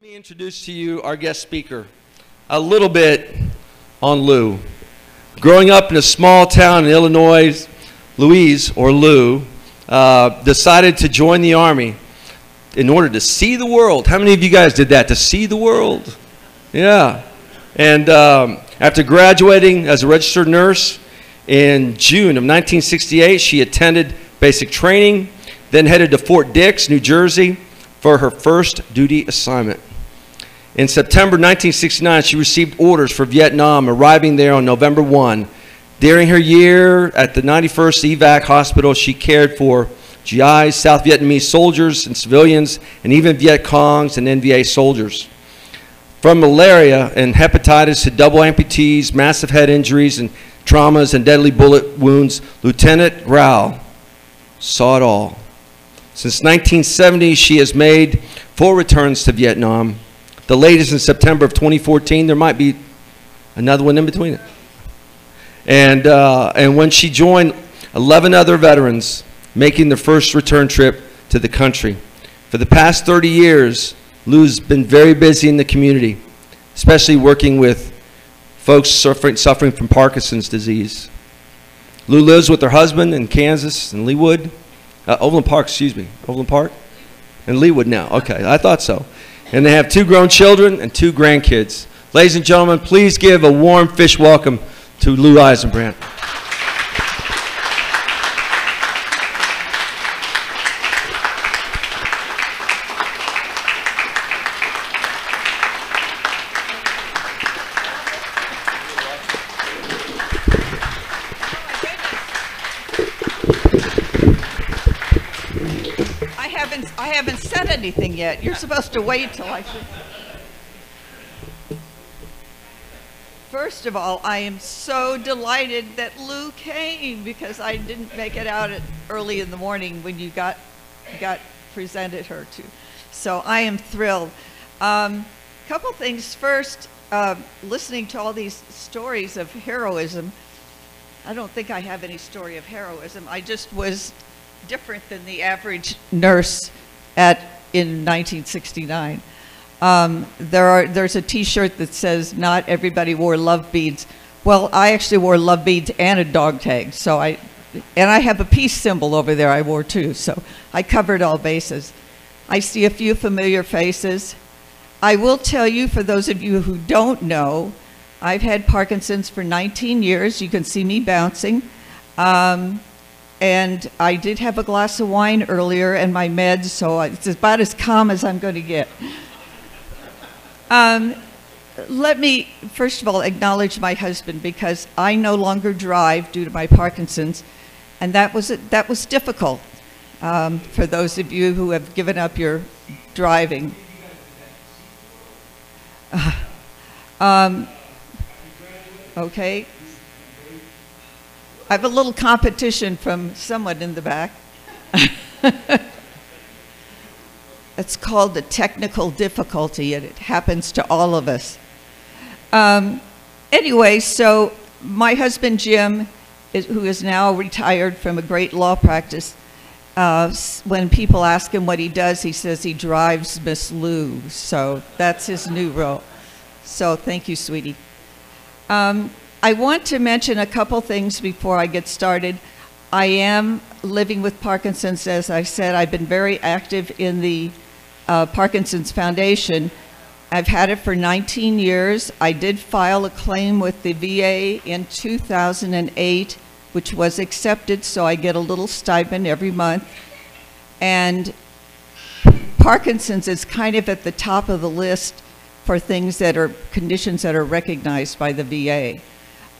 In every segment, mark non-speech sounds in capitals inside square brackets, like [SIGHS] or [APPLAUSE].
Let me introduce to you our guest speaker. A little bit on Lou. Growing up in a small town in Illinois, Louise, or Lou, uh, decided to join the Army in order to see the world. How many of you guys did that? To see the world? Yeah. And um, after graduating as a registered nurse in June of 1968, she attended basic training, then headed to Fort Dix, New Jersey, for her first duty assignment. In September 1969, she received orders for Vietnam, arriving there on November 1. During her year at the 91st EVAC hospital, she cared for GIs, South Vietnamese soldiers and civilians, and even Viet Congs and NVA soldiers. From malaria and hepatitis to double amputees, massive head injuries and traumas and deadly bullet wounds, Lieutenant Rao saw it all. Since 1970, she has made four returns to Vietnam. The latest in September of 2014. There might be another one in between it. And, uh, and when she joined 11 other veterans making their first return trip to the country. For the past 30 years, Lou's been very busy in the community, especially working with folks suffering, suffering from Parkinson's disease. Lou lives with her husband in Kansas and Leawood. Uh, Overland Park, excuse me. Overland Park? And Leawood now. Okay, I thought so. And they have two grown children and two grandkids. Ladies and gentlemen, please give a warm fish welcome to Lou Eisenbrandt. I haven't, I haven't said anything yet. You're supposed to wait till I. First of all, I am so delighted that Lou came because I didn't make it out at early in the morning when you got, got presented her to. So I am thrilled. Um, couple things. First, uh, listening to all these stories of heroism, I don't think I have any story of heroism. I just was different than the average nurse at in 1969. Um, there are there's a T-shirt that says not everybody wore love beads. Well, I actually wore love beads and a dog tag, so I and I have a peace symbol over there I wore too. So I covered all bases. I see a few familiar faces. I will tell you, for those of you who don't know, I've had Parkinson's for 19 years. You can see me bouncing. Um, and I did have a glass of wine earlier and my meds, so it's about as calm as I'm going to get. Um, let me, first of all, acknowledge my husband because I no longer drive due to my Parkinson's, and that was, that was difficult um, for those of you who have given up your driving. [SIGHS] um, okay. I have a little competition from someone in the back. [LAUGHS] it's called the technical difficulty, and it happens to all of us. Um, anyway, so my husband Jim, is, who is now retired from a great law practice, uh, when people ask him what he does, he says he drives Miss Lou. So that's his new role. So thank you, sweetie. Um, I want to mention a couple things before I get started. I am living with Parkinson's, as I said. I've been very active in the uh, Parkinson's Foundation. I've had it for 19 years. I did file a claim with the VA in 2008, which was accepted, so I get a little stipend every month. And Parkinson's is kind of at the top of the list for things that are conditions that are recognized by the VA,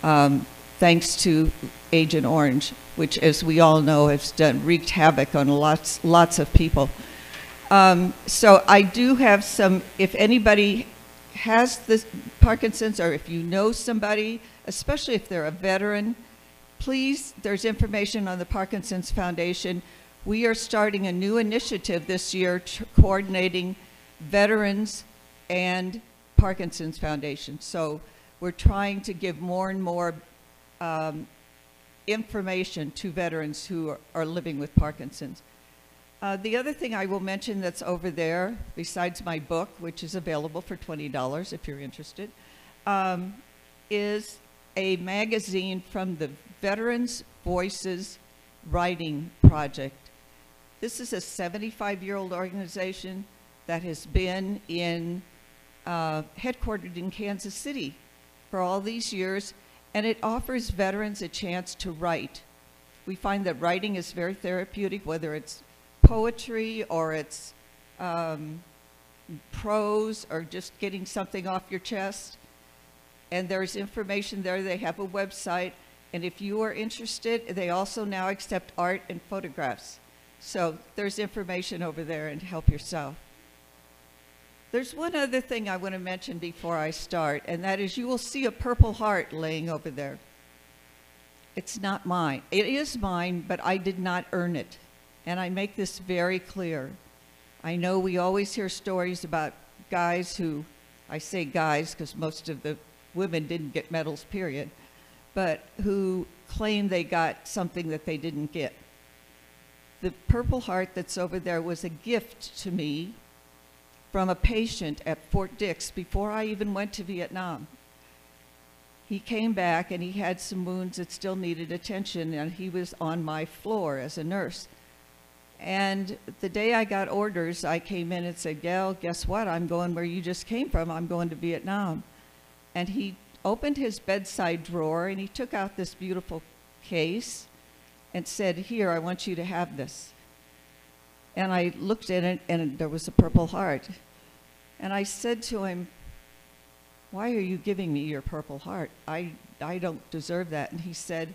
um, thanks to Agent Orange, which, as we all know, has done wreaked havoc on lots lots of people. Um, so I do have some. If anybody has the Parkinson's, or if you know somebody, especially if they're a veteran, please. There's information on the Parkinson's Foundation. We are starting a new initiative this year, coordinating veterans and Parkinson's Foundation. So we're trying to give more and more um, information to veterans who are, are, living with Parkinson's. Uh, the other thing I will mention that's over there, besides my book, which is available for $20 if you're interested, um, is a magazine from the Veterans Voices Writing Project. This is a 75 year old organization that has been in, uh, headquartered in Kansas City for all these years, and it offers veterans a chance to write. We find that writing is very therapeutic, whether it's poetry or it's um, prose or just getting something off your chest. And there's information there. They have a website. And if you are interested, they also now accept art and photographs. So there's information over there and help yourself. There's one other thing I want to mention before I start, and that is you will see a Purple Heart laying over there. It's not mine. It is mine, but I did not earn it. And I make this very clear. I know we always hear stories about guys who, I say guys because most of the women didn't get medals, period, but who claim they got something that they didn't get. The Purple Heart that's over there was a gift to me from a patient at Fort Dix before I even went to Vietnam. He came back and he had some wounds that still needed attention, and he was on my floor as a nurse. And the day I got orders, I came in and said, Gail, guess what? I'm going where you just came from. I'm going to Vietnam. And he opened his bedside drawer and he took out this beautiful case and said, Here, I want you to have this. And I looked at it and there was a purple heart. And I said to him, Why are you giving me your purple heart? I, I don't deserve that. And he said,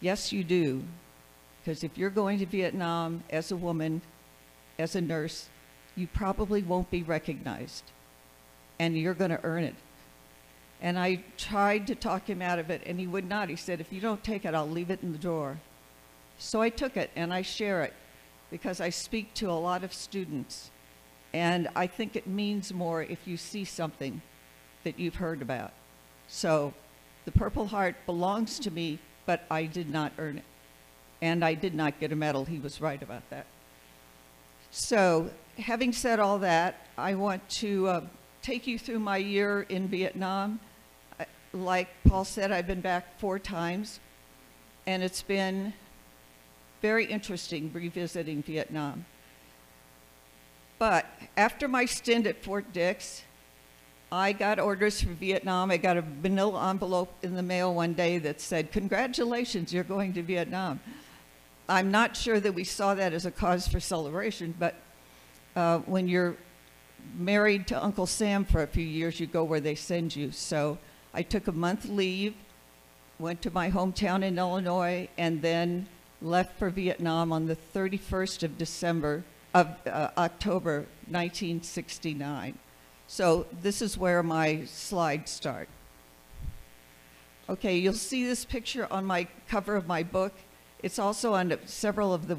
Yes, you do. Because if you're going to Vietnam as a woman, as a nurse, you probably won't be recognized. And you're going to earn it. And I tried to talk him out of it, and he would not. He said, If you don't take it, I'll leave it in the drawer. So I took it and I share it because I speak to a lot of students. And I think it means more if you see something that you've heard about. So the Purple Heart belongs to me, but I did not earn it. And I did not get a medal. He was right about that. So, having said all that, I want to uh, take you through my year in Vietnam. Like Paul said, I've been back four times, and it's been very interesting revisiting Vietnam. But after my stint at Fort Dix, I got orders from Vietnam. I got a manila envelope in the mail one day that said, Congratulations, you're going to Vietnam. I'm not sure that we saw that as a cause for celebration, but uh, when you're married to Uncle Sam for a few years, you go where they send you. So I took a month leave, went to my hometown in Illinois, and then left for Vietnam on the 31st of December of uh, October 1969. So this is where my slides start. Okay, you'll see this picture on my cover of my book. It's also on several of the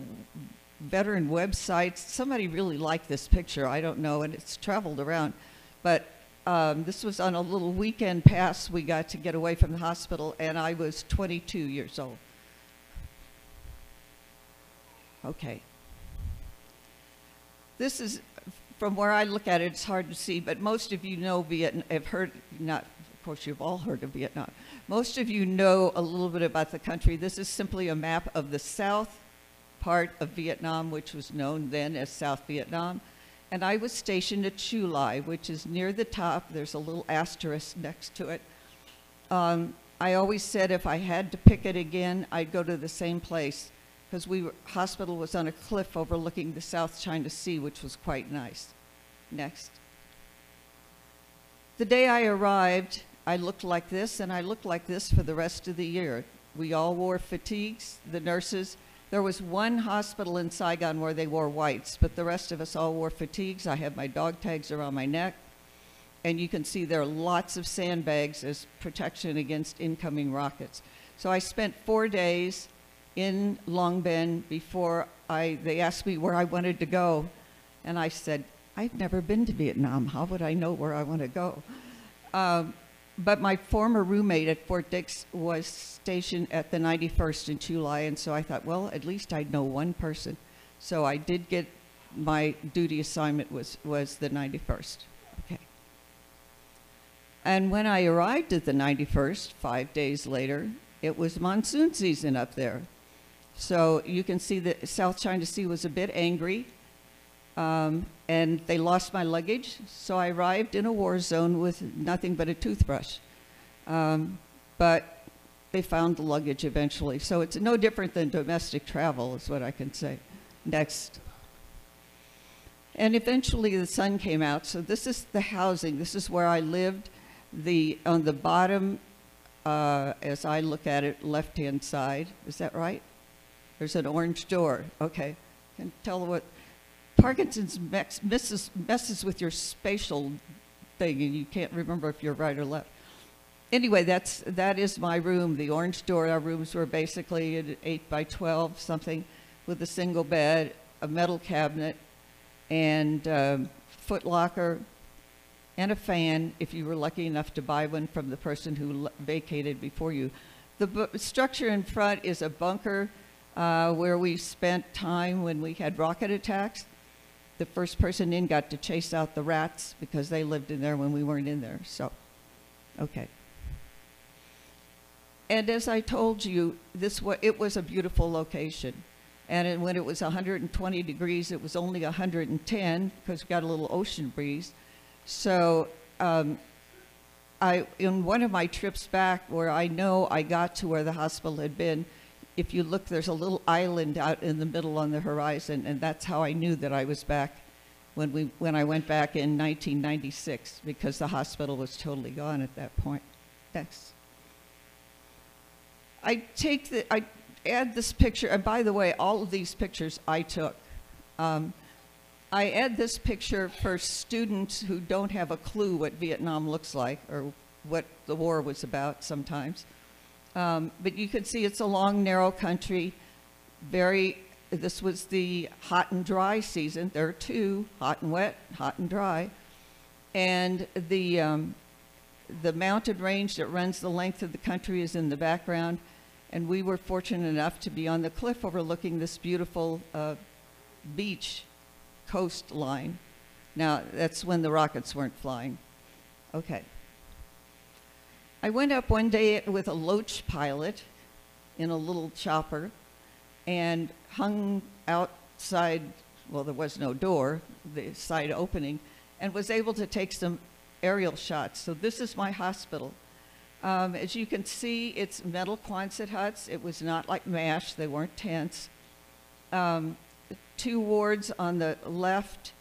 veteran websites. Somebody really liked this picture. I don't know, and it's traveled around. But um, this was on a little weekend pass we got to get away from the hospital, and I was 22 years old. Okay. This is, from where I look at it, it's hard to see, but most of you know Vietnam, have heard, not, of course, you've all heard of Vietnam. Most of you know a little bit about the country. This is simply a map of the south part of Vietnam, which was known then as South Vietnam. And I was stationed at Chu Lai, which is near the top. There's a little asterisk next to it. Um, I always said if I had to pick it again, I'd go to the same place because we were, hospital was on a cliff overlooking the South China Sea, which was quite nice. Next. The day I arrived, I looked like this, and I looked like this for the rest of the year. We all wore fatigues, the nurses. There was one hospital in Saigon where they wore whites, but the rest of us all wore fatigues. I have my dog tags around my neck, and you can see there are lots of sandbags as protection against incoming rockets. So I spent four days in Long Binh before I, they asked me where I wanted to go. And I said, I've never been to Vietnam. How would I know where I want to go? Um, but my former roommate at Fort Dix was stationed at the 91st in July, and so I thought, well, at least I'd know one person. So I did get, my duty assignment was, was the 91st. Okay. And when I arrived at the 91st, five days later, it was monsoon season up there. So you can see that South China Sea was a bit angry, um, and they lost my luggage. So I arrived in a war zone with nothing but a toothbrush. Um, but they found the luggage eventually. So it's no different than domestic travel, is what I can say. Next. And eventually the sun came out. So this is the housing. This is where I lived. The on the bottom, uh, as I look at it, left-hand side. Is that right? There's an orange door. Okay, can tell what Parkinson's messes, messes with your spatial thing, and you can't remember if you're right or left. Anyway, that's that is my room. The orange door. Our rooms were basically eight by twelve something, with a single bed, a metal cabinet, and um, foot locker, and a fan if you were lucky enough to buy one from the person who vacated before you. The structure in front is a bunker uh, where we spent time when we had rocket attacks. The first person in got to chase out the rats because they lived in there when we weren't in there. So, okay. And as I told you, this wa- it was a beautiful location. And when it was 120 degrees, it was only 110 because we got a little ocean breeze. So um, I, in one of my trips back, where I know I got to where the hospital had been, if you look, there's a little island out in the middle on the horizon, and that's how I knew that I was back when we when I went back in 1996 because the hospital was totally gone at that point. Next. I take the I add this picture, and by the way, all of these pictures I took. Um, I add this picture for students who don't have a clue what Vietnam looks like or what the war was about sometimes. Um, but you can see it's a long, narrow country. Very, this was the hot and dry season. There are two, hot and wet, hot and dry. And the, um, the mountain range that runs the length of the country is in the background. And we were fortunate enough to be on the cliff overlooking this beautiful uh, beach coastline. Now, that's when the rockets weren't flying. Okay. I went up one day with a Loach pilot in a little chopper and hung outside, well, there was no door, the side opening, and was able to take some aerial shots. So this is my hospital. Um, as you can see, it's metal Quonset huts. It was not like MASH, they weren't tents. Um, two wards on the left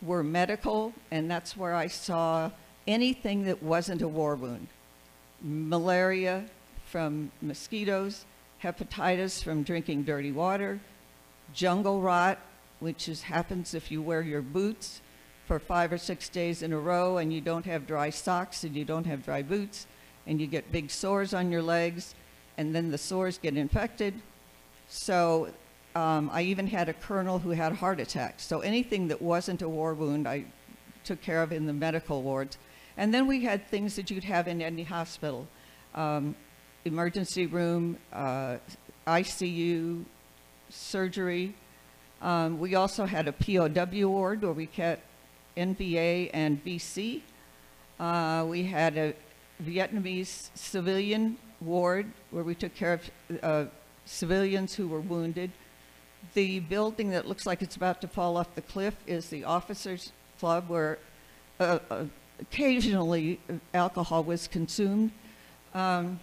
were medical, and that's where I saw anything that wasn't a war wound malaria from mosquitoes, hepatitis from drinking dirty water, jungle rot, which is, happens if you wear your boots for five or six days in a row and you don't have dry socks and you don't have dry boots and you get big sores on your legs and then the sores get infected. So um, I even had a colonel who had a heart attack. So anything that wasn't a war wound, I took care of in the medical wards. And then we had things that you'd have in any hospital um, emergency room, uh, ICU, surgery. Um, we also had a POW ward where we kept NVA and VC. Uh, we had a Vietnamese civilian ward where we took care of uh, civilians who were wounded. The building that looks like it's about to fall off the cliff is the officers' club where uh, uh, occasionally alcohol was consumed. Um,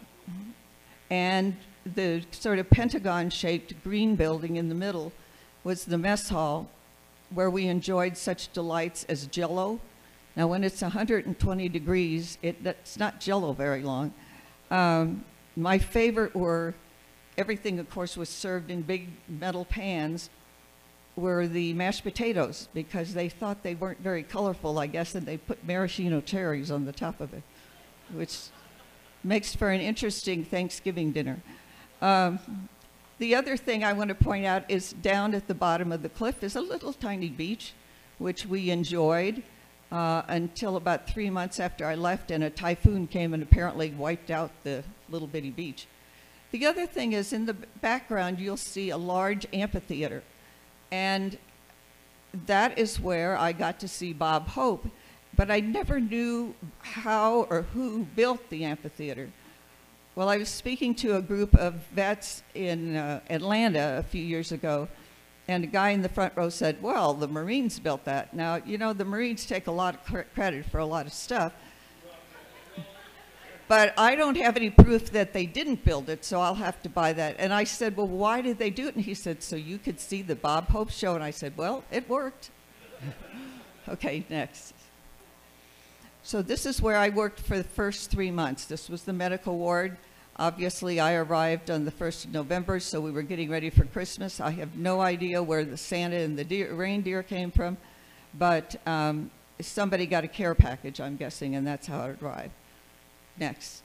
and the sort of pentagon shaped green building in the middle was the mess hall where we enjoyed such delights as jello. Now, when it's 120 degrees, it, that's not jello very long. Um, my favorite were everything, of course, was served in big metal pans were the mashed potatoes because they thought they weren't very colorful, I guess, and they put maraschino cherries on the top of it, which makes for an interesting Thanksgiving dinner. Um, the other thing I want to point out is down at the bottom of the cliff is a little tiny beach, which we enjoyed uh, until about three months after I left, and a typhoon came and apparently wiped out the little bitty beach. The other thing is in the background, you'll see a large amphitheater. And that is where I got to see Bob Hope, but I never knew how or who built the amphitheater. Well, I was speaking to a group of vets in uh, Atlanta a few years ago, and a guy in the front row said, Well, the Marines built that. Now, you know, the Marines take a lot of credit for a lot of stuff, but I don't have any proof that they didn't build it, so I'll have to buy that. And I said, Well, why did they do it? And he said, So you could see the Bob Hope show. And I said, Well, it worked. [LAUGHS] okay, next. So this is where I worked for the first three months. This was the medical ward. Obviously, I arrived on the 1st of November, so we were getting ready for Christmas. I have no idea where the Santa and the deer, reindeer came from, but um, somebody got a care package, I'm guessing, and that's how it arrived. Next.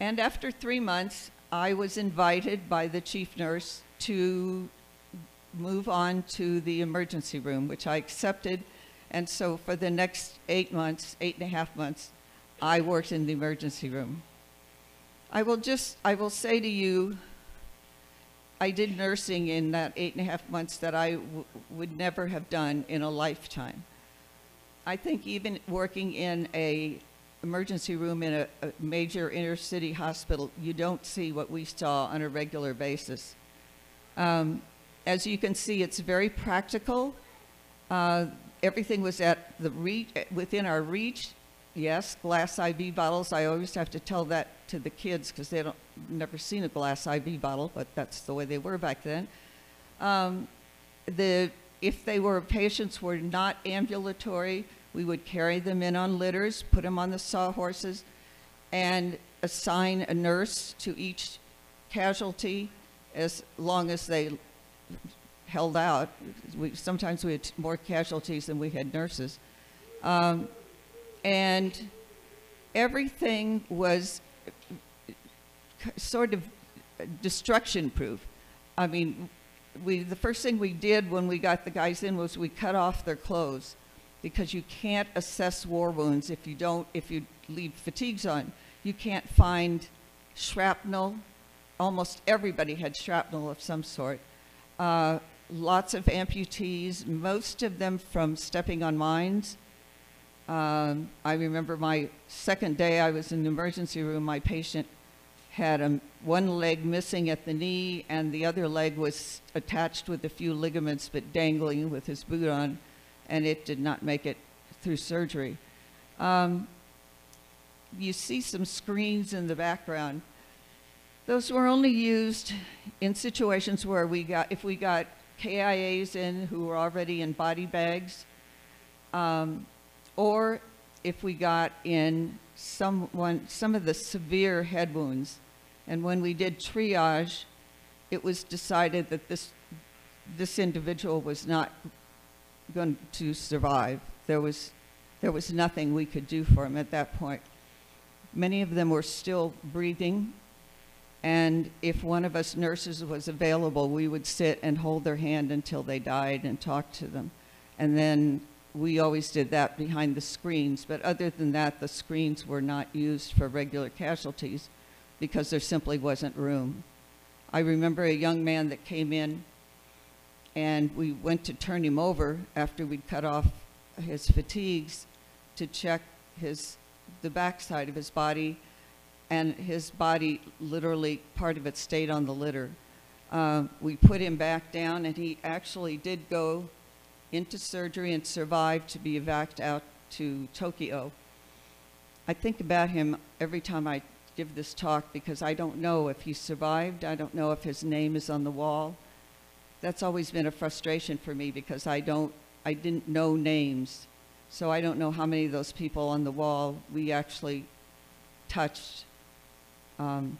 And after three months, I was invited by the chief nurse to move on to the emergency room, which I accepted. And so for the next eight months, eight and a half months, I worked in the emergency room. I will just, I will say to you, I did nursing in that eight and a half months that I would never have done in a lifetime. I think even working in a emergency room in a, a major inner city hospital, you don't see what we saw on a regular basis. Um, as you can see, it's very practical. Uh, everything was at the reach, within our reach. Yes, glass IV bottles. I always have to tell that to the kids because they don't never seen a glass IV bottle, but that's the way they were back then. Um, the if they were patients were not ambulatory, we would carry them in on litters, put them on the sawhorses, and assign a nurse to each casualty as long as they held out. We, sometimes we had more casualties than we had nurses. Um, and everything was sort of destruction proof. I mean, we, the first thing we did when we got the guys in was we cut off their clothes because you can't assess war wounds if you don't, if you leave fatigues on. You can't find shrapnel. Almost everybody had shrapnel of some sort. Uh, lots of amputees, most of them from stepping on mines. Um, I remember my second day I was in the emergency room, my patient had a, one leg missing at the knee and the other leg was attached with a few ligaments but dangling with his boot on, and it did not make it through surgery. Um, you see some screens in the background. Those were only used in situations where we got, if we got KIAs in who were already in body bags, um, or if we got in someone, some of the severe head wounds. And when we did triage, it was decided that this, this individual was not going to survive. There was, there was nothing we could do for him at that point. Many of them were still breathing, and if one of us nurses was available, we would sit and hold their hand until they died and talk to them. And then we always did that behind the screens, but other than that, the screens were not used for regular casualties because there simply wasn't room. I remember a young man that came in and we went to turn him over after we'd cut off his fatigues to check his the backside of his body and his body literally part of it stayed on the litter. Uh, we put him back down and he actually did go into surgery and survived to be evac out to Tokyo. I think about him every time I give this talk because I don't know if he survived. I don't know if his name is on the wall. That's always been a frustration for me because I don't, I didn't know names. So I don't know how many of those people on the wall we actually touched um,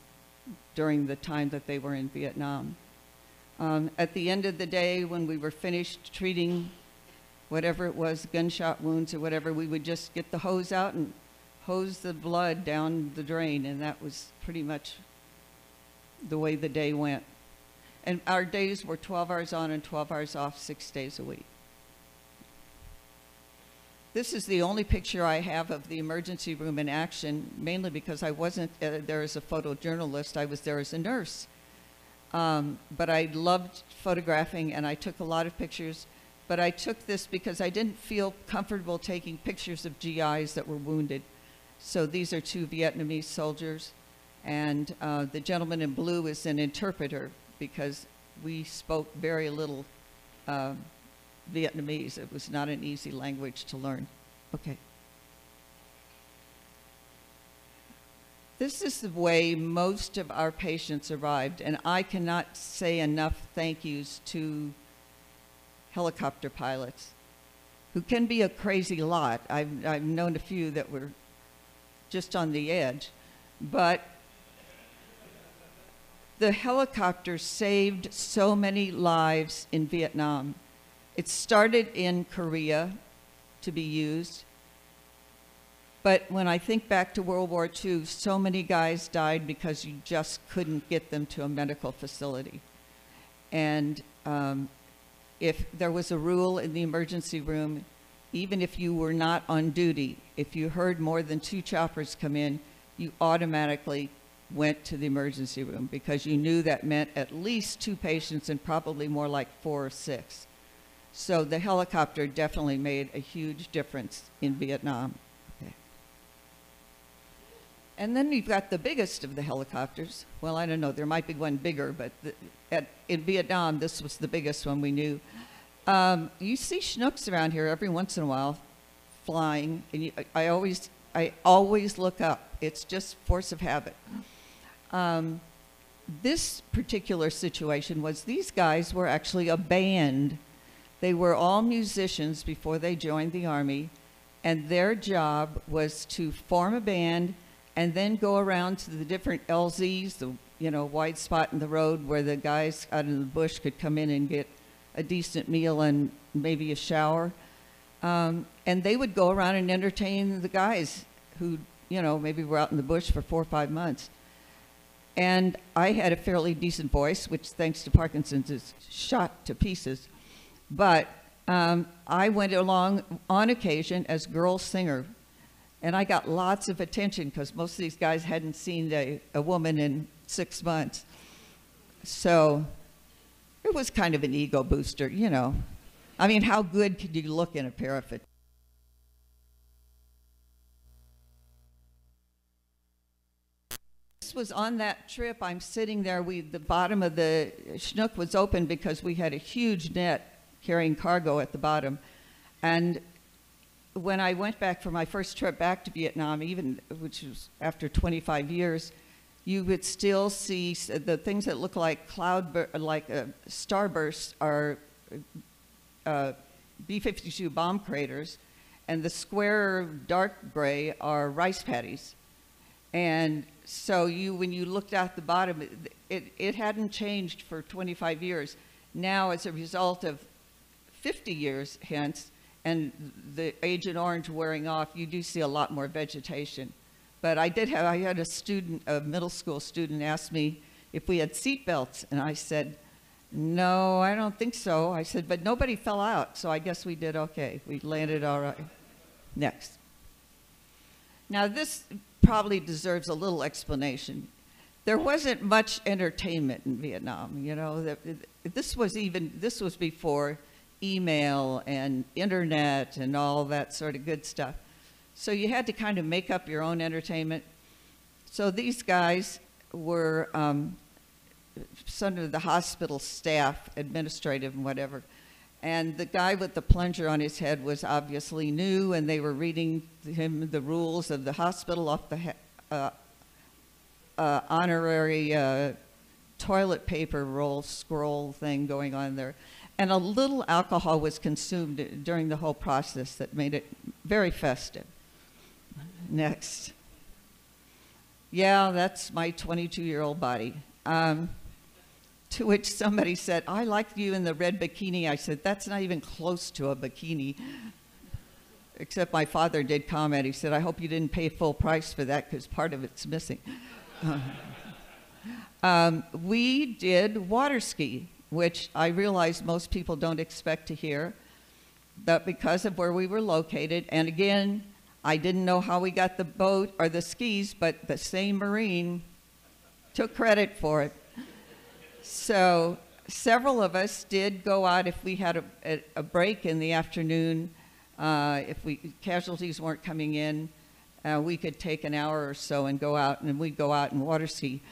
during the time that they were in Vietnam. Um, at the end of the day, when we were finished treating whatever it was, gunshot wounds or whatever, we would just get the hose out and hose the blood down the drain, and that was pretty much the way the day went. And our days were 12 hours on and 12 hours off, six days a week. This is the only picture I have of the emergency room in action, mainly because I wasn't uh, there as a photojournalist, I was there as a nurse. Um, but I loved photographing and I took a lot of pictures. But I took this because I didn't feel comfortable taking pictures of GIs that were wounded. So these are two Vietnamese soldiers. And uh, the gentleman in blue is an interpreter because we spoke very little um, Vietnamese. It was not an easy language to learn. Okay. This is the way most of our patients arrived, and I cannot say enough thank yous to helicopter pilots who can be a crazy lot. I've, I've known a few that were just on the edge, but the helicopter saved so many lives in Vietnam. It started in Korea to be used. But when I think back to World War II, so many guys died because you just couldn't get them to a medical facility. And um, if there was a rule in the emergency room, even if you were not on duty, if you heard more than two choppers come in, you automatically went to the emergency room because you knew that meant at least two patients and probably more like four or six. So the helicopter definitely made a huge difference in Vietnam. Okay. And then you've got the biggest of the helicopters. Well, I don't know, there might be one bigger, but the, at, in Vietnam, this was the biggest one we knew. Um, you see Chinooks around here every once in a while flying, and you, I, I always, I always look up. It's just force of habit. Um, this particular situation was these guys were actually a band. They were all musicians before they joined the Army, and their job was to form a band and then go around to the different LZs, the you know wide spot in the road where the guys out in the bush could come in and get a decent meal and maybe a shower. Um, and they would go around and entertain the guys who you know maybe were out in the bush for four or five months. And I had a fairly decent voice, which thanks to Parkinson's is shot to pieces. But um, I went along on occasion as girl singer. And I got lots of attention because most of these guys hadn't seen a, a woman in six months. So it was kind of an ego booster, you know. I mean, how good could you look in a pair of was on that trip. I'm sitting there. We the bottom of the Chinook was open because we had a huge net carrying cargo at the bottom, and when I went back for my first trip back to Vietnam, even which was after 25 years, you would still see the things that look like cloud, like uh, starbursts are uh, B-52 bomb craters, and the square dark gray are rice paddies. And so you, when you looked at the bottom, it, it, it hadn't changed for 25 years. Now, as a result of 50 years hence, and the Agent Orange wearing off, you do see a lot more vegetation. But I did have, I had a student, a middle school student ask me if we had seat belts, and I said, no, I don't think so. I said, but nobody fell out, so I guess we did okay. We landed all right. Next. Now this probably deserves a little explanation. There wasn't much entertainment in Vietnam, you know. This was even, this was before email and internet and all that sort of good stuff. So you had to kind of make up your own entertainment. So these guys were um, some of the hospital staff, administrative and whatever. And the guy with the plunger on his head was obviously new, and they were reading him the rules of the hospital off the uh, uh, honorary uh, toilet paper roll scroll thing going on there. And a little alcohol was consumed during the whole process that made it very festive. Next. Yeah, that's my 22 year old body. Um, to which somebody said, I like you in the red bikini. I said, That's not even close to a bikini. Except my father did comment. He said, I hope you didn't pay full price for that because part of it's missing. [LAUGHS] um, we did water ski which I realize most people don't expect to hear, but because of where we were located, and again, I didn't know how we got the boat or the skis, but the same Marine took credit for it. So several of us did go out if we had a, a, a break in the afternoon. Uh, if we casualties weren't coming in, uh, we could take an hour or so and go out, and we'd go out and water ski.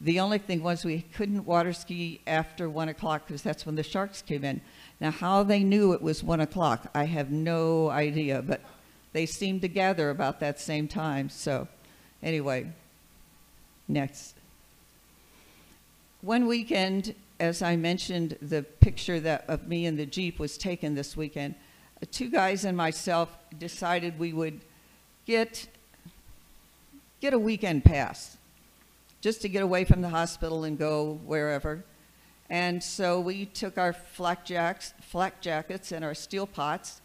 The only thing was we couldn't water ski after one o'clock because that's when the sharks came in. Now, how they knew it was one o'clock, I have no idea, but they seemed to gather about that same time. So, anyway, next. One weekend, as I mentioned, the picture that of me in the Jeep was taken this weekend. Uh, Two guys and myself decided we would get get a weekend pass just to get away from the hospital and go wherever. And so we took our flak, jacks, flak jackets and our steel pots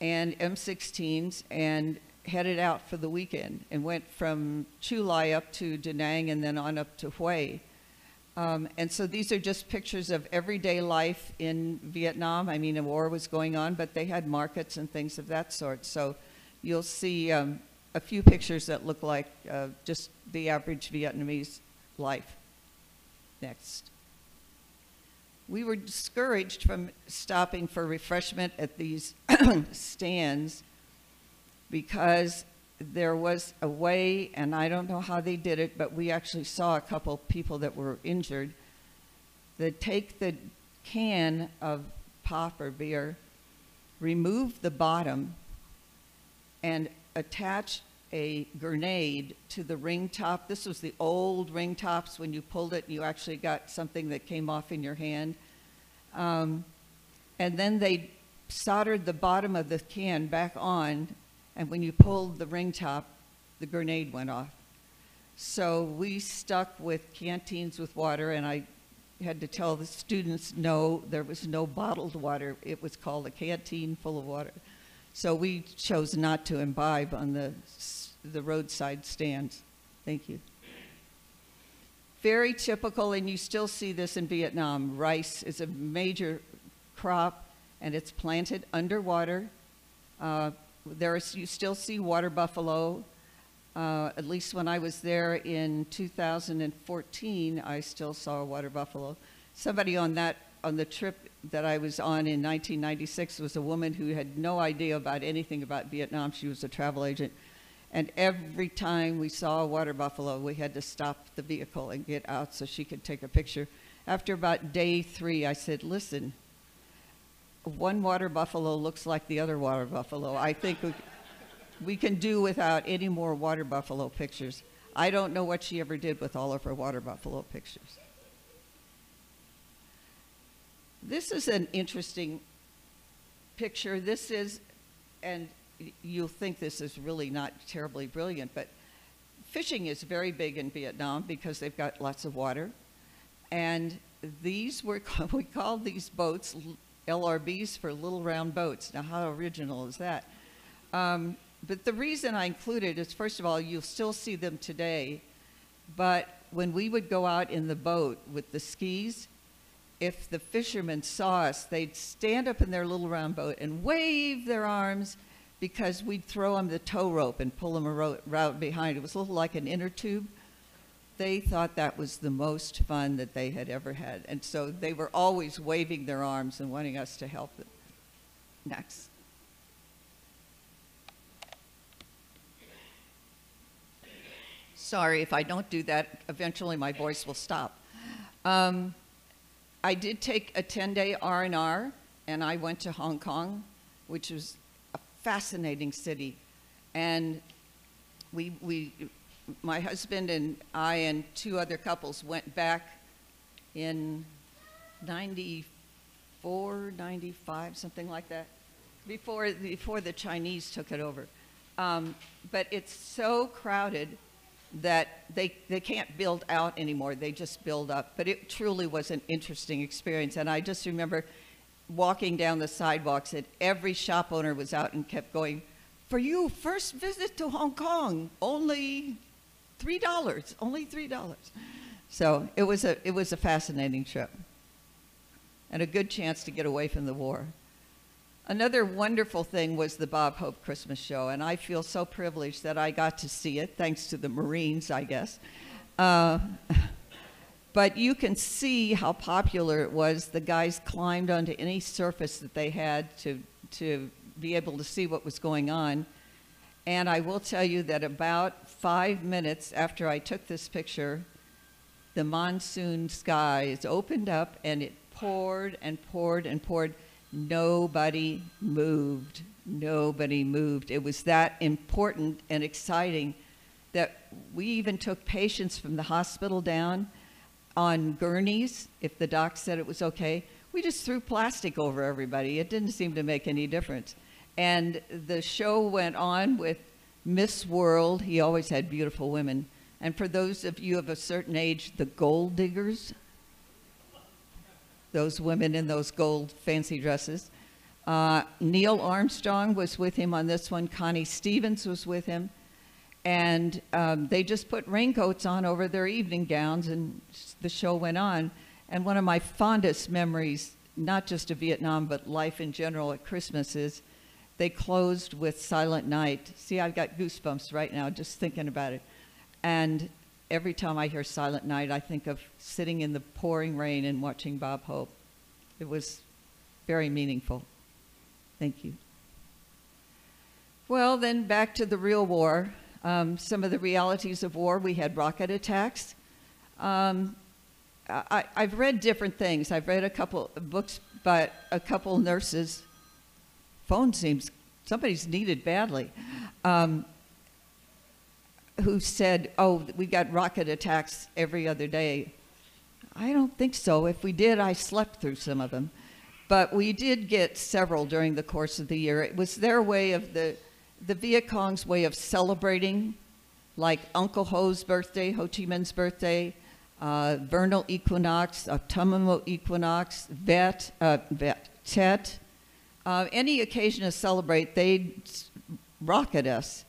and M16s and headed out for the weekend and went from Chu Lai up to Da Nang and then on up to Hue. Um, and so these are just pictures of everyday life in Vietnam. I mean, a war was going on, but they had markets and things of that sort. So you'll see um, a few pictures that look like uh, just the average Vietnamese life. Next. We were discouraged from stopping for refreshment at these [COUGHS] stands because there was a way, and I don't know how they did it, but we actually saw a couple people that were injured that take the can of pop or beer, remove the bottom, and attach a grenade to the ring top. This was the old ring tops when you pulled it, you actually got something that came off in your hand. Um, and then they soldered the bottom of the can back on, and when you pulled the ring top, the grenade went off. So we stuck with canteens with water, and I had to tell the students no, there was no bottled water. It was called a canteen full of water. So we chose not to imbibe on the, the roadside stands. Thank you. Very typical, and you still see this in Vietnam. Rice is a major crop, and it's planted underwater. Uh, there is, you still see water buffalo. Uh, at least when I was there in 2014, I still saw water buffalo. Somebody on that on the trip that I was on in 1996 was a woman who had no idea about anything about Vietnam. She was a travel agent. And every time we saw a water buffalo, we had to stop the vehicle and get out so she could take a picture. After about day three, I said, listen, one water buffalo looks like the other water buffalo. I think we, we can do without any more water buffalo pictures. I don't know what she ever did with all of her water buffalo pictures. This is an interesting picture. This is, and you'll think this is really not terribly brilliant, but fishing is very big in Vietnam because they've got lots of water. And these were, [LAUGHS] we called these boats LRBs for little round boats. Now, how original is that? Um, but the reason I included is, first of all, you'll still see them today. But when we would go out in the boat with the skis, if the fishermen saw us, they'd stand up in their little round boat and wave their arms because we'd throw them the tow rope and pull them around behind. It was a little like an inner tube. They thought that was the most fun that they had ever had. And so they were always waving their arms and wanting us to help them. Next. Sorry, if I don't do that, eventually my voice will stop. Um, I did take a 10-day R&R, and I went to Hong Kong, which was a fascinating city. And we, we, my husband and I and two other couples went back in 94, 95, something like that, before, before the Chinese took it over. Um, but it's so crowded that they, they can't build out anymore. They just build up. But it truly was an interesting experience. And I just remember walking down the sidewalks and every shop owner was out and kept going, for you, first visit to Hong Kong, only $3, only $3. So it was a, it was a fascinating trip and a good chance to get away from the war. Another wonderful thing was the Bob Hope Christmas show, and I feel so privileged that I got to see it, thanks to the Marines, I guess. Uh, [LAUGHS] But you can see how popular it was. The guys climbed onto any surface that they had to, to be able to see what was going on. And I will tell you that about five minutes after I took this picture, the monsoon skies opened up and it poured and poured and poured. Nobody moved. Nobody moved. It was that important and exciting that we even took patients from the hospital down on gurneys if the doc said it was okay. We just threw plastic over everybody. It didn't seem to make any difference. And the show went on with Miss World. He always had beautiful women. And for those of you of a certain age, the gold diggers, those women in those gold fancy dresses. Uh, Neil Armstrong was with him on this one. Connie Stevens was with him. And um, they just put raincoats on over their evening gowns, and the show went on. And one of my fondest memories, not just of Vietnam, but life in general at Christmas, is they closed with Silent Night. See, I've got goosebumps right now just thinking about it. And every time I hear Silent Night, I think of sitting in the pouring rain and watching Bob Hope. It was very meaningful. Thank you. Well, then back to the real war. Um, some of the realities of war we had rocket attacks. Um, I, have read different things. I've read a couple books, but a couple nurses. Phone seems somebody's needed badly. Um, who said, "Oh, we got rocket attacks every other day." I don't think so. If we did, I slept through some of them. But we did get several during the course of the year. It was their way of the, the Viet Cong's way of celebrating, like Uncle Ho's birthday, Ho Chi Minh's birthday, uh, vernal equinox, autumnal equinox, vet, uh, vet, tet. Uh, any occasion to celebrate, they'd rocket us.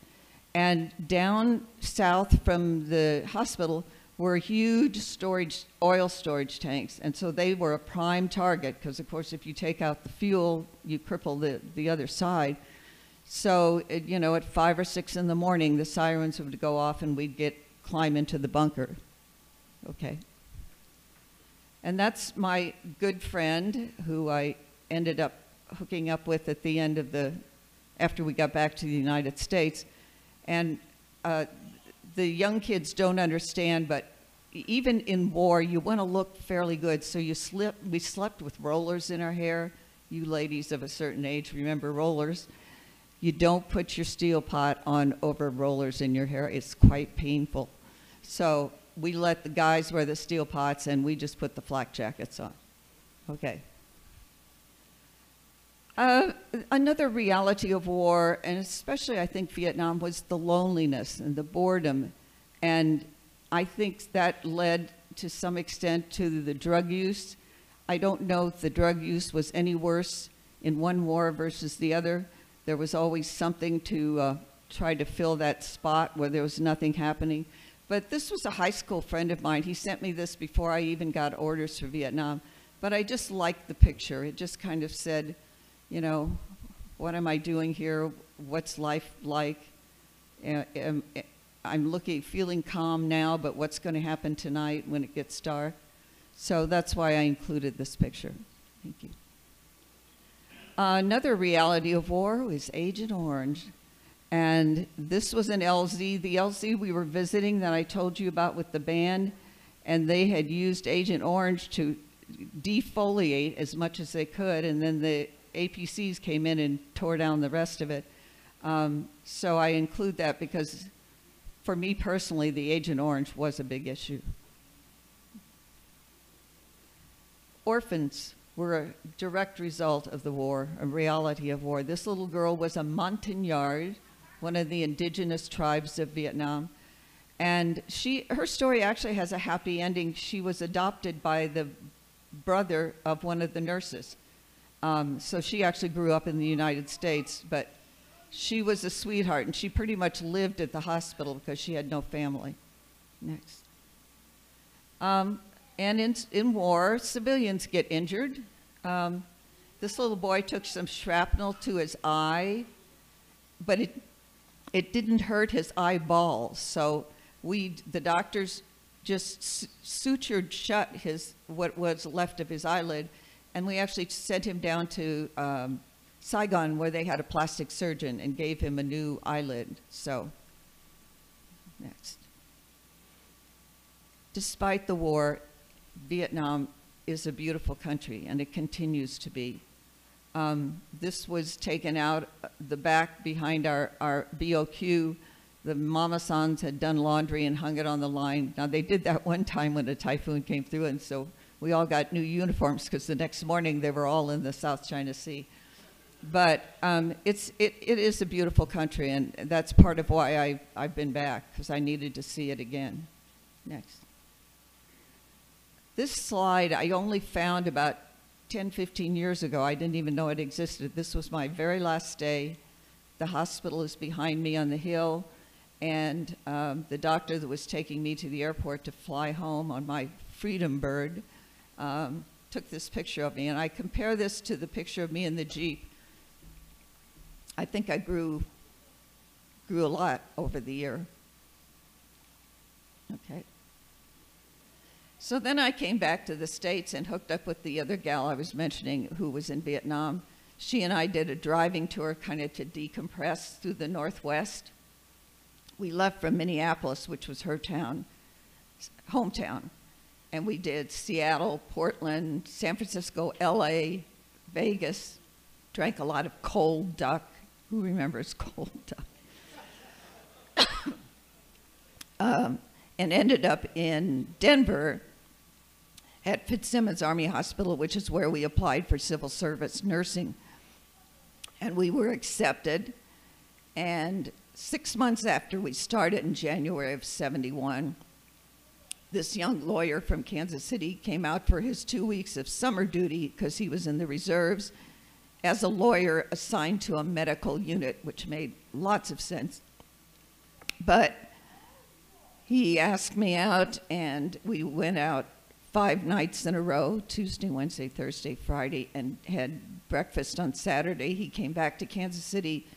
And down south from the hospital, were huge storage, oil storage tanks. And so they were a prime target because, of course, if you take out the fuel, you cripple the, the other side. So, it, you know, at five or six in the morning, the sirens would go off and we'd get climb into the bunker. Okay. And that's my good friend who I ended up hooking up with at the end of the, after we got back to the United States. And uh, the young kids don't understand, but even in war, you want to look fairly good. So you slip, we slept with rollers in our hair. You ladies of a certain age remember rollers. You don't put your steel pot on over rollers in your hair. It's quite painful. So we let the guys wear the steel pots and we just put the flak jackets on. Okay. Uh, another reality of war, and especially I think Vietnam, was the loneliness and the boredom. And I think that led to some extent to the drug use. I don't know if the drug use was any worse in one war versus the other. There was always something to uh, try to fill that spot where there was nothing happening. But this was a high school friend of mine. He sent me this before I even got orders for Vietnam. But I just liked the picture. It just kind of said, you know, what am I doing here? What's life like? I'm looking, feeling calm now, but what's going to happen tonight when it gets dark? So that's why I included this picture. Thank you. Another reality of war was Agent Orange. And this was an LZ, the LZ we were visiting that I told you about with the band, and they had used Agent Orange to defoliate as much as they could, and then the APCs came in and tore down the rest of it. Um, so I include that because for me personally, the Agent Orange was a big issue. Orphans were a direct result of the war, a reality of war. This little girl was a Montagnard, one of the indigenous tribes of Vietnam. And she, her story actually has a happy ending. She was adopted by the brother of one of the nurses. Um, so she actually grew up in the United States, but she was a sweetheart and she pretty much lived at the hospital because she had no family. Next. Um, and in, in war, civilians get injured. Um, this little boy took some shrapnel to his eye, but it, it didn't hurt his eyeballs. So we, the doctors just sutured shut his what was left of his eyelid, and we actually sent him down to um, Saigon where they had a plastic surgeon and gave him a new eyelid. So, next. Despite the war, Vietnam is a beautiful country, and it continues to be. Um, this was taken out uh, the back behind our, our BOQ. The mama sans had done laundry and hung it on the line. Now, they did that [LAUGHS] one time when a typhoon came through, and so we all got new uniforms because the next morning they were all in the South China Sea. But um, it's, it, it is a beautiful country, and that's part of why I, I've been back, because I needed to see it again. Next. This slide I only found about 10, 15 years ago. I didn't even know it existed. This was my very last day. The hospital is behind me on the hill, and um, the doctor that was taking me to the airport to fly home on my Freedom Bird um, took this picture of me. And I compare this to the picture of me in the Jeep. I think I grew, grew a lot over the year. Okay. So then I came back to the States and hooked up with the other gal I was mentioning who was in Vietnam. She and I did a driving tour kind of to decompress through the Northwest. We left from Minneapolis, which was her town, hometown, and we did Seattle, Portland, San Francisco, LA, Vegas, drank a lot of cold duck. Who remembers [LAUGHS] cold duck? [COUGHS] um, and ended up in Denver at Fitzsimons Army Hospital, which is where we applied for civil service nursing. And we were accepted. And six months after we started in January of 71, this young lawyer from Kansas City came out for his two weeks of summer duty because he was in the reserves as a lawyer assigned to a medical unit, which made lots of sense. But he asked me out, and we went out five nights in a row Tuesday, Wednesday, Thursday, Friday, and had breakfast on Saturday. He came back to Kansas City.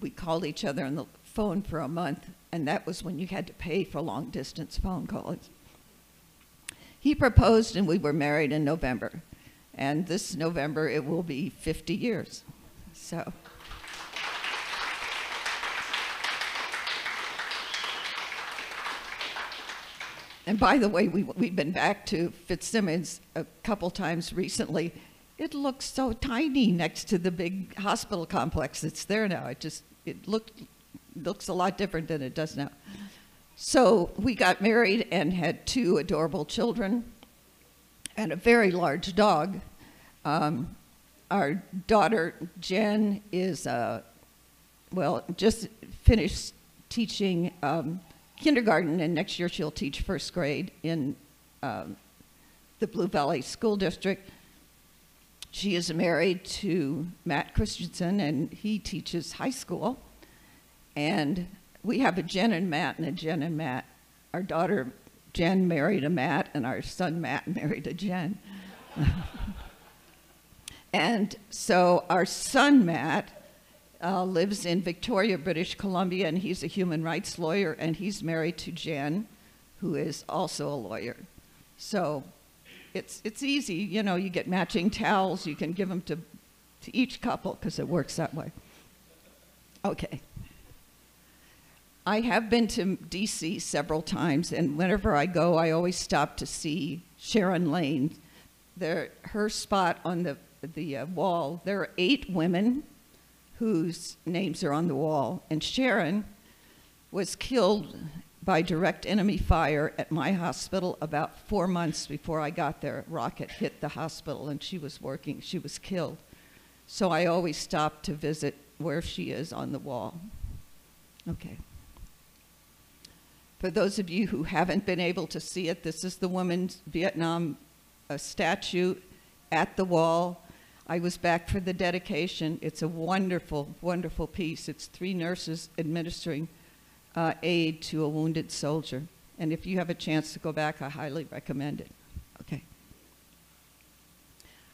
We called each other on the phone for a month, and that was when you had to pay for long distance phone calls. He proposed, and we were married in November. And this November, it will be 50 years. So. And by the way, we, we've been back to Fitzsimons a couple times recently. It looks so tiny next to the big hospital complex that's there now. It just it looked looks a lot different than it does now. So we got married and had two adorable children and a very large dog. Um, our daughter Jen is uh, well just finished teaching. Um, kindergarten, and next year she'll teach first grade in um, the Blue Valley School District. She is married to Matt Christensen, and he teaches high school. And we have a Jen and Matt and a Jen and Matt. Our daughter Jen married a Matt, and our son Matt [LAUGHS] married a Jen. [LAUGHS] and so our son Matt uh, lives in Victoria, British Columbia, and he's a human rights lawyer, and he's married to Jen, who is also a lawyer. So it's, it's easy, you know, you get matching towels, you can give them to, to each couple because it works that way. Okay. I have been to DC several times, and whenever I go, I always stop to see Sharon Lane. There, her spot on the, the uh, wall, there are eight women whose names are on the wall. And Sharon was killed by direct enemy fire at my hospital about four months before I got there. A rocket hit the hospital and she was working, she was killed. So I always stop to visit where she is on the wall. Okay. For those of you who haven't been able to see it, this is the woman's Vietnam uh, statue at the wall. I was back for the dedication. It's a wonderful, wonderful piece. It's three nurses administering uh, aid to a wounded soldier. And if you have a chance to go back, I highly recommend it. Okay.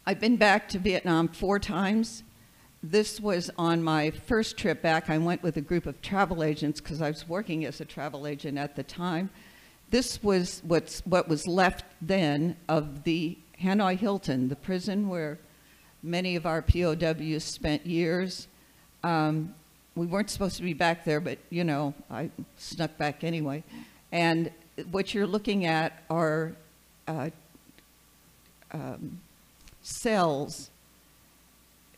I've been back to Vietnam four times. This was on my first trip back. I went with a group of travel agents because I was working as a travel agent at the time. this was what's, what was left then of the Hanoi Hilton, the prison where many of our POWs spent years. Um, we weren't supposed to be back there, but you know, I snuck back anyway. And what you're looking at are uh, um, cells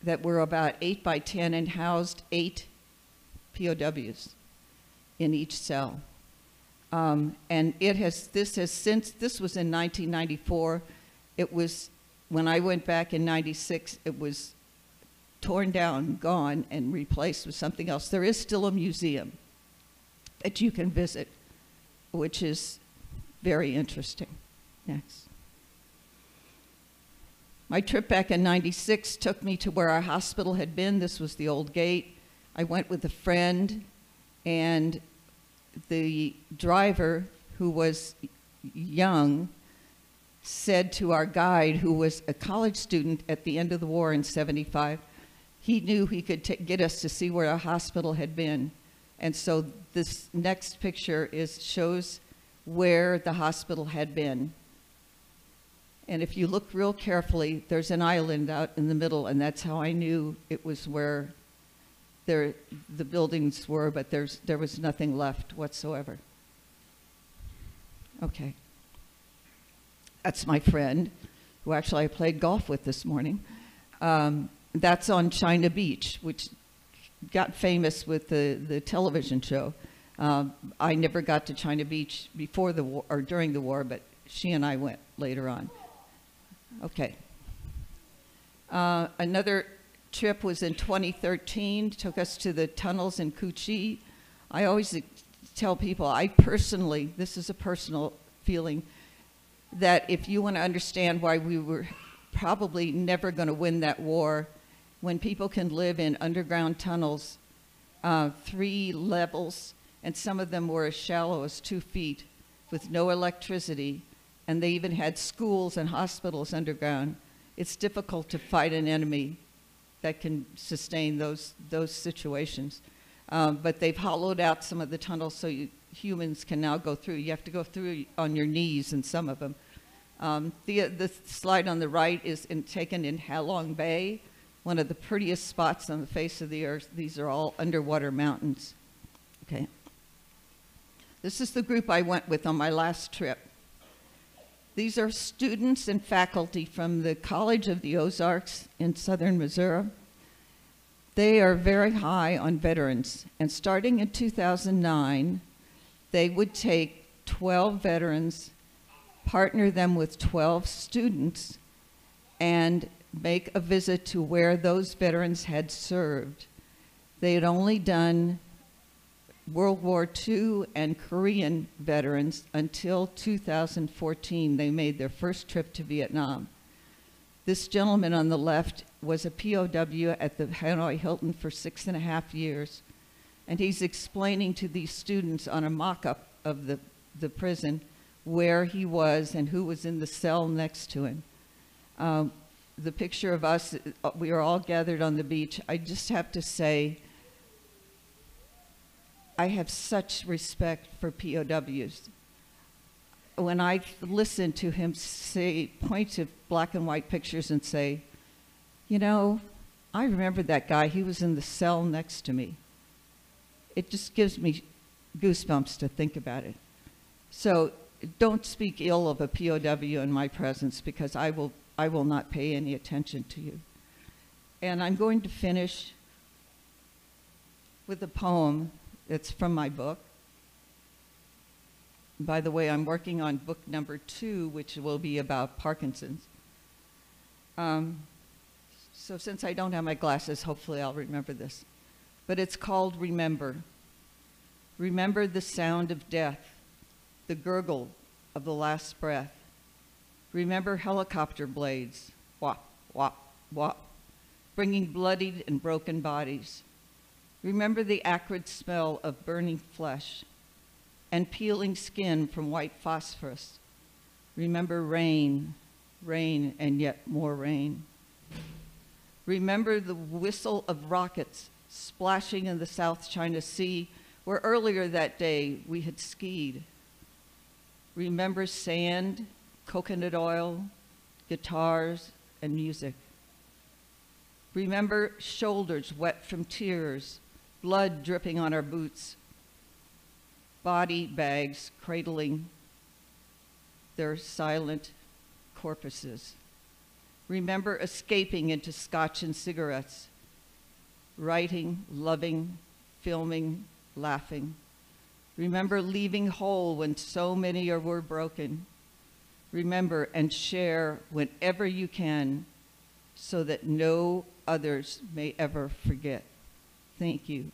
that were about eight by 10 and housed eight POWs in each cell. Um, and it has, this has since, this was in 1994. It was, when I went back in 96, it was torn down, gone, and replaced with something else. There is still a museum that you can visit, which is very interesting. Next. My trip back in 96 took me to where our hospital had been. This was the old gate. I went with a friend, and the driver, who was young, said to our guide, who was a college student at the end of the war in 75, he knew he could get us to see where our hospital had been. And so this next picture is shows where the hospital had been. And if you look real carefully, there's an island out in the middle, and that's how I knew it was where there, the buildings were, but there's, there was nothing left whatsoever. Okay. That's my friend, who actually I played golf with this morning. Um, that's on China Beach, which got famous with the, the television show. Um, I never got to China Beach before the war, or during the war, but she and I went later on. Okay. Uh, another trip was in 2013, took us to the tunnels in Cu I always tell people, I personally, this is a personal feeling, that if you want to understand why we were probably never going to win that war, when people can live in underground tunnels, uh, three levels, and some of them were as shallow as two feet, with no electricity, and they even had schools and hospitals underground. It's difficult to fight an enemy that can sustain those, those situations. Um, but they've hollowed out some of the tunnels so you, humans can now go through. You have to go through on your knees in some of them. Um, the, the slide on the right is in, taken in Halong Bay, one of the prettiest spots on the face of the earth. These are all underwater mountains. Okay. This is the group I went with on my last trip. These are students and faculty from the College of the Ozarks in southern Missouri. They are very high on veterans, and starting in 2009, they would take 12 veterans, partner them with 12 students, and make a visit to where those veterans had served. They had only done World War II and Korean veterans until 2014. They made their first trip to Vietnam. This gentleman on the left was a POW at the Hanoi Hilton for six and a half years. And he's explaining to these students on a mock up of the, the prison where he was and who was in the cell next to him. Um, the picture of us, uh, we are all gathered on the beach. I just have to say, I have such respect for POWs. When I listen to him say, point to black and white pictures and say, you know, I remember that guy, he was in the cell next to me. It just gives me goosebumps to think about it. So don't speak ill of a POW in my presence because I will, I will not pay any attention to you. And I'm going to finish with a poem it's from my book. By the way, I'm working on book number two, which will be about Parkinson's. Um, so since I don't have my glasses, hopefully I'll remember this. But it's called Remember. Remember the sound of death, the gurgle of the last breath. Remember helicopter blades, whop, whop, whop, bringing bloodied and broken bodies. Remember the acrid smell of burning flesh and peeling skin from white phosphorus. Remember rain, rain, and yet more rain. Remember the whistle of rockets splashing in the South China Sea, where earlier that day we had skied. Remember sand, coconut oil, guitars, and music. Remember shoulders wet from tears, blood dripping on our boots, body bags cradling their silent corpuses. Remember escaping into scotch and cigarettes, writing, loving, filming, laughing. Remember leaving whole when so many were broken. Remember and share whenever you can so that no others may ever forget. Thank you.